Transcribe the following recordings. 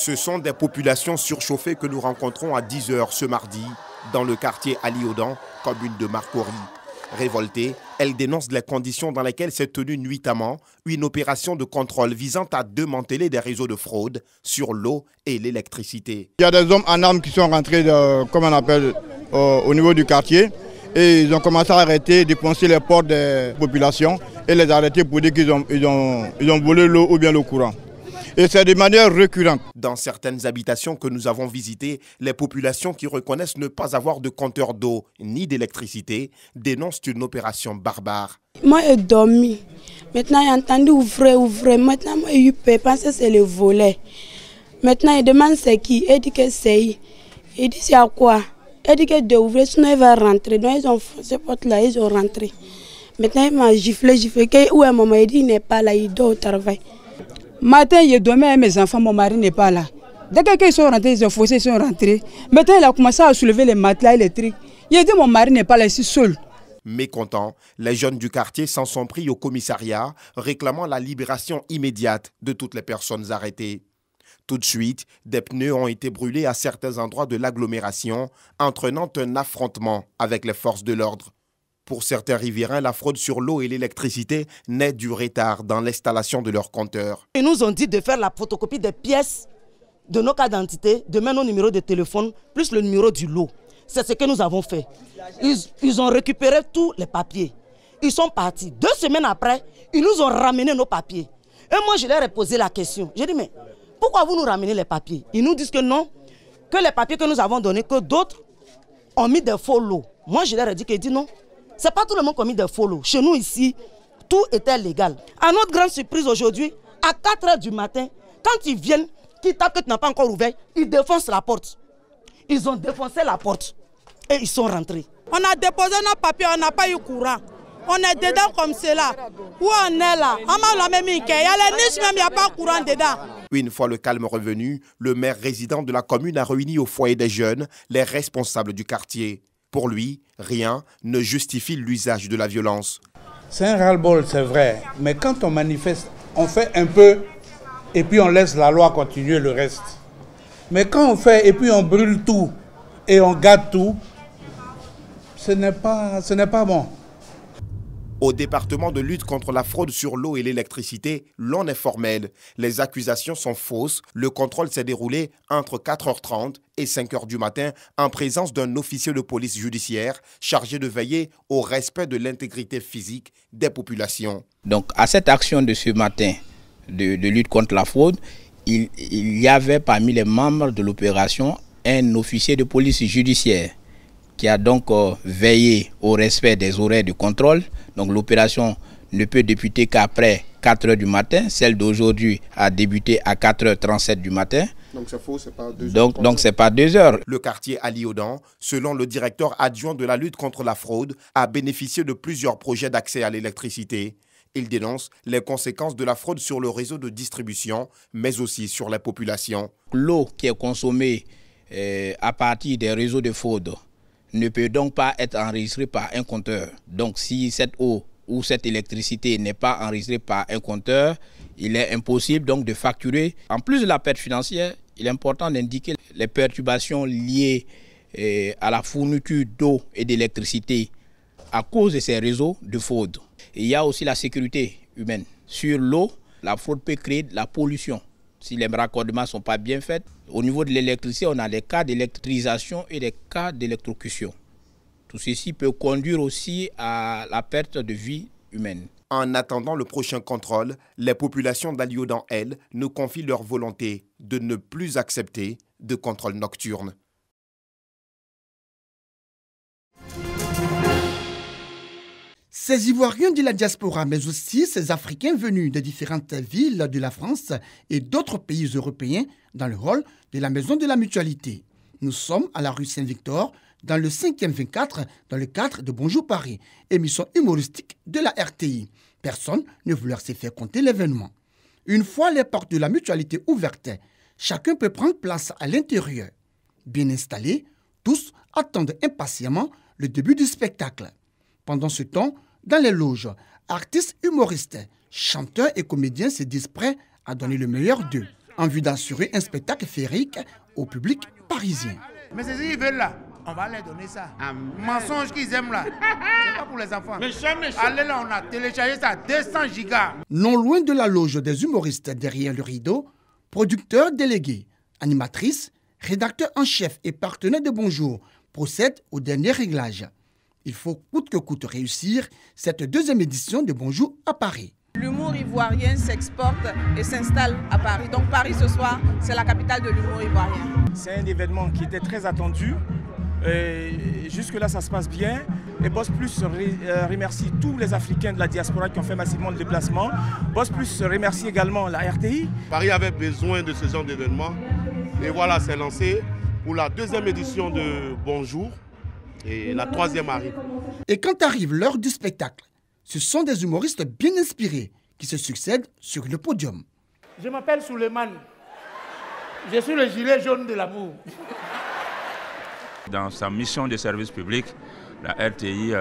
Ce sont des populations surchauffées que nous rencontrons à 10h ce mardi dans le quartier Ali-Odan, commune de Marcory. Révoltées, elles dénoncent les conditions dans lesquelles s'est tenue nuitamment une opération de contrôle visant à démanteler des réseaux de fraude sur l'eau et l'électricité. Il y a des hommes en armes qui sont rentrés, comme on appelle, au niveau du quartier et ils ont commencé à arrêter, dépenser les portes des populations et les arrêter pour dire qu'ils ont, ont volé l'eau ou bien le courant. Et c'est de manière récurrente. Dans certaines habitations que nous avons visitées, les populations qui reconnaissent ne pas avoir de compteur d'eau ni d'électricité dénoncent une opération barbare. Moi, j'ai dormi. Maintenant, j'ai entendu ouvrir, ouvrir. Maintenant, moi, j'ai eu peur. parce que c'est le volet. Maintenant, il demande c'est qui. Il dit que c'est. Il dit c'est à quoi? Il dit que d'ouvrir, sinon il va rentrer. Donc, ils ont ces portes-là, ils ont rentré. Maintenant, il m'a giflé, giflé. Où est maman? Il dit il n'est pas là, il dort au travail. Matin, je dormais avec mes enfants, mon mari n'est pas là. Dès qu'ils sont rentrés, ils ont faussé, ils sont rentrés. Maintenant, il a commencé à soulever les matelas électriques. Il a dit mon mari n'est pas là, ici seul. Mécontents, les jeunes du quartier s'en sont pris au commissariat, réclamant la libération immédiate de toutes les personnes arrêtées. Tout de suite, des pneus ont été brûlés à certains endroits de l'agglomération, entraînant un affrontement avec les forces de l'ordre. Pour certains riverains, la fraude sur l'eau et l'électricité naît du retard dans l'installation de leurs compteurs. Ils nous ont dit de faire la photocopie des pièces de nos cartes d'identité, de mettre nos numéros de téléphone, plus le numéro du lot. C'est ce que nous avons fait. Ils, ont récupéré tous les papiers. Ils sont partis. Deux semaines après, ils nous ont ramené nos papiers. Et moi, je leur ai posé la question. J'ai dit, mais pourquoi vous nous ramenez les papiers? Ils nous disent que non, que les papiers que nous avons donnés, que d'autres ont mis des faux lots. Moi, je leur ai dit qu'ils dit non. C'est pas tout le monde qui a mis des follow. Chez nous ici, tout était légal. À notre grande surprise aujourd'hui, à 4 h du matin, quand ils viennent, qui tapent que tu n'as pas encore ouvert, ils défoncent la porte. Ils ont défoncé la porte et ils sont rentrés. On a déposé nos papiers, on n'a pas eu courant. On est dedans comme cela. Où on est là? Il y a les niches même, il n'y a pas courant dedans. Une fois le calme revenu, le maire résident de la commune a réuni au foyer des jeunes les responsables du quartier. Pour lui, rien ne justifie l'usage de la violence. C'est un ras-le-bol, c'est vrai. Mais quand on manifeste, on fait un peu et puis on laisse la loi continuer le reste. Mais quand on fait et puis on brûle tout et on garde tout, ce n'est pas, pas bon. Au département de lutte contre la fraude sur l'eau et l'électricité, l'on est formel. Les accusations sont fausses. Le contrôle s'est déroulé entre 4h30 et 5h du matin en présence d'un officier de police judiciaire chargé de veiller au respect de l'intégrité physique des populations. Donc à cette action de ce matin de, lutte contre la fraude, il, y avait parmi les membres de l'opération un officier de police judiciaire qui a donc euh, veillé au respect des horaires de contrôle. Donc l'opération ne peut débuter qu'après 4 h du matin. Celle d'aujourd'hui a débuté à 4h37 du matin. Donc c'est faux, c'est pas 2 heures. Donc, donc c'est pas 2 heures. Le quartier Aliodan, selon le directeur adjoint de la lutte contre la fraude, a bénéficié de plusieurs projets d'accès à l'électricité. Il dénonce les conséquences de la fraude sur le réseau de distribution, mais aussi sur la population. L'eau qui est consommée euh, à partir des réseaux de fraude ne peut donc pas être enregistré par un compteur. Donc si cette eau ou cette électricité n'est pas enregistrée par un compteur, il est impossible donc de facturer. En plus de la perte financière, il est important d'indiquer les perturbations liées eh, à la fourniture d'eau et d'électricité à cause de ces réseaux de fraude. il y a aussi la sécurité humaine. Sur l'eau, la fraude peut créer de la pollution si les raccordements ne sont pas bien faits. Au niveau de l'électricité, on a des cas d'électrisation et des cas d'électrocution. Tout ceci peut conduire aussi à la perte de vie humaine. En attendant le prochain contrôle, les populations d'Aliodan, elles, nous confient leur volonté de ne plus accepter de contrôle nocturne. Ces Ivoiriens de la diaspora, mais aussi ces Africains venus de différentes villes de la France et d'autres pays européens dans le rôle de la Maison de la Mutualité. Nous sommes à la rue Saint-Victor, dans le 5e 24, dans le cadre de Bonjour Paris, émission humoristique de la RTI. Personne ne voulait se faire compter l'événement. Une fois les portes de la mutualité ouvertes, chacun peut prendre place à l'intérieur. Bien installés, tous attendent impatiemment le début du spectacle. Pendant ce temps, dans les loges, artistes humoristes, chanteurs et comédiens se disent prêts à donner le meilleur d'eux. en vue d'assurer un spectacle féerique au public parisien. Mais c'est ce qu'ils veulent là. On va leur donner ça. Un mensonge qu'ils aiment là. C'est pas pour les enfants. Allez là, on a téléchargé ça 200 gigas. Non loin de la loge des humoristes derrière le rideau, producteurs délégués, animatrices, rédacteurs en chef et partenaires de Bonjour procèdent au dernier réglage. Il faut coûte que coûte réussir cette deuxième édition de Bonjour à Paris. L'humour ivoirien s'exporte et s'installe à Paris. Donc Paris ce soir, c'est la capitale de l'humour ivoirien. C'est un événement qui était très attendu. Jusque-là, ça se passe bien. Et Boss Plus remercie tous les Africains de la diaspora qui ont fait massivement le déplacement. Boss Plus remercie également la RTI. Paris avait besoin de ce genre d'événement. Et voilà, c'est lancé pour la deuxième édition de Bonjour. Et la troisième arrive. Et quand arrive l'heure du spectacle, ce sont des humoristes bien inspirés qui se succèdent sur le podium. Je m'appelle Suleiman. Je suis le gilet jaune de l'amour. Dans sa mission de service public, la RTI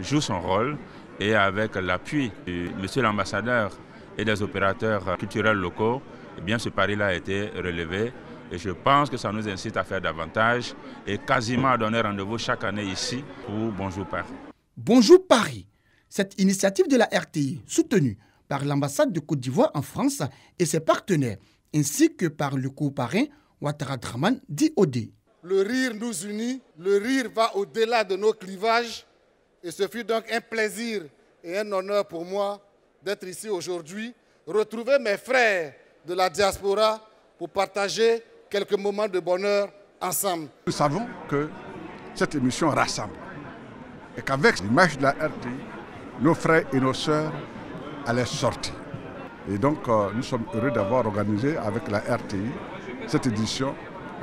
joue son rôle et avec l'appui de monsieur l'ambassadeur et des opérateurs culturels locaux, eh bien ce pari-là a été relevé et je pense que ça nous incite à faire davantage et quasiment à donner rendez-vous chaque année ici pour Bonjour Paris. Bonjour Paris, cette initiative de la RTI, soutenue par l'ambassade de Côte d'Ivoire en France et ses partenaires, ainsi que par le co-parrain Ouattara Draman dit Odé. Le rire nous unit, le rire va au-delà de nos clivages et ce fut donc un plaisir et un honneur pour moi d'être ici aujourd'hui, retrouver mes frères de la diaspora pour partager quelques moments de bonheur ensemble. Nous savons que cette émission rassemble et qu'avec l'image de la RTI, nos frères et nos sœurs allaient sortir. Et donc, euh, nous sommes heureux d'avoir organisé avec la RTI cette édition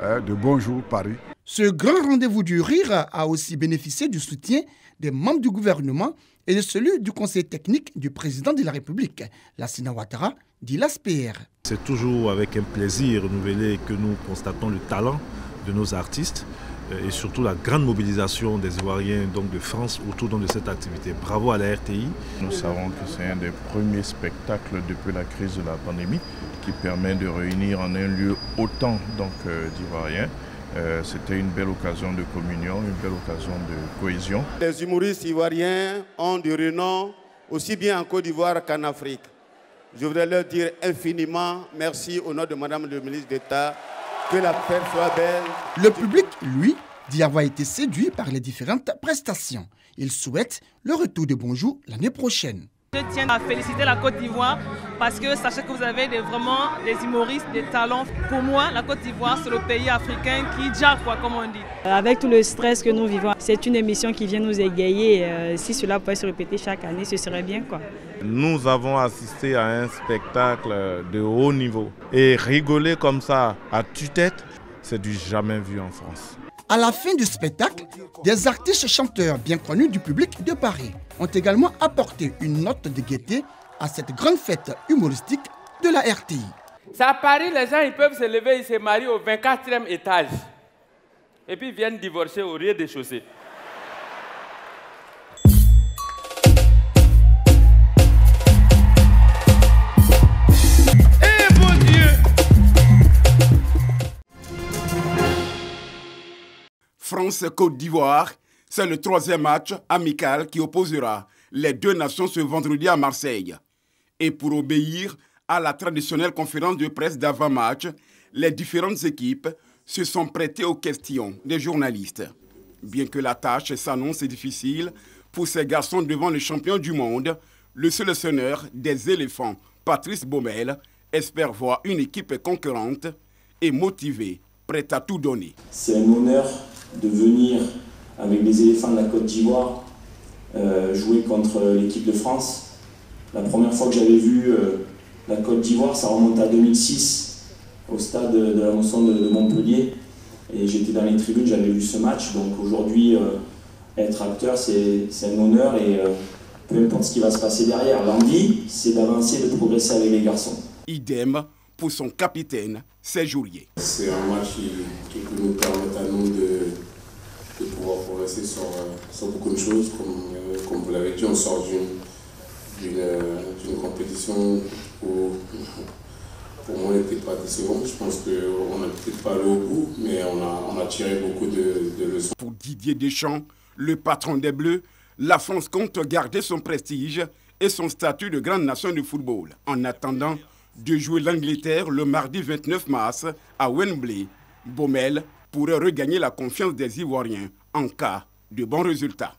euh, de Bonjour Paris. Ce grand rendez-vous du rire a aussi bénéficié du soutien des membres du gouvernement et de celui du conseil technique du président de la République, Lassina Ouattara, dit l'ASPR. C'est toujours avec un plaisir renouvelé que nous constatons le talent de nos artistes et surtout la grande mobilisation des Ivoiriens donc de France autour de cette activité. Bravo à la RTI. Nous savons que c'est un des premiers spectacles depuis la crise de la pandémie qui permet de réunir en un lieu autant d'Ivoiriens. Euh, C'était une belle occasion de communion, une belle occasion de cohésion. Les humoristes ivoiriens ont du renom aussi bien en Côte d'Ivoire qu'en Afrique. Je voudrais leur dire infiniment merci au nom de Madame le ministre d'État que la fête soit belle. Le public, lui, dit avoir été séduit par les différentes prestations. Il souhaite le retour de Bonjour l'année prochaine. Je tiens à féliciter la Côte d'Ivoire parce que sachez que vous avez des, vraiment des humoristes, des talents. Pour moi, la Côte d'Ivoire, c'est le pays africain qui jack, quoi, comme on dit. Avec tout le stress que nous vivons, c'est une émission qui vient nous égayer. Euh, si cela pouvait se répéter chaque année, ce serait bien. Quoi. Nous avons assisté à un spectacle de haut niveau. Et rigoler comme ça, à tue-tête, c'est du jamais vu en France. À la fin du spectacle, des artistes chanteurs bien connus du public de Paris ont également apporté une note de gaieté à cette grande fête humoristique de la RTI. C'est à Paris, les gens ils peuvent se lever, ils se marient au 24e étage. Et puis ils viennent divorcer au rez-de-chaussée. France-Côte d'Ivoire, c'est le troisième match amical qui opposera les deux nations ce vendredi à Marseille. Et pour obéir à la traditionnelle conférence de presse d'avant-match, les différentes équipes se sont prêtées aux questions des journalistes. Bien que la tâche s'annonce difficile pour ces garçons devant le champion du monde, le sélectionneur des éléphants, Patrice Baumel, espère voir une équipe concurrente et motivée, prête à tout donner. C'est un honneur de venir avec les éléphants de la Côte d'Ivoire euh, jouer contre l'équipe de France. La première fois que j'avais vu euh, la Côte d'Ivoire, ça remonte à 2006 au stade de la moisson de, de, Montpellier. Et j'étais dans les tribunes, j'avais vu ce match. Donc aujourd'hui, euh, être acteur, c'est un honneur et peu importe ce qui va se passer derrière. L'envie, c'est d'avancer, de progresser avec les garçons. Idem pour son capitaine Séjourier. C'est un match qui, nous permettre à nous de, pouvoir progresser sur, beaucoup de choses. Euh, comme, vous l'avez dit, on sort d'une euh, compétition où pour moi, on n'était pas décevant. Je pense qu'on n'a peut-être pas allé au bout, mais on a, tiré beaucoup de, de leçons. Pour Didier Deschamps, le patron des Bleus, la France compte garder son prestige et son statut de grande nation du football. En attendant, de jouer l'Angleterre le mardi 29 mars à Wembley. Baumel pourrait regagner la confiance des Ivoiriens en cas de bons résultats.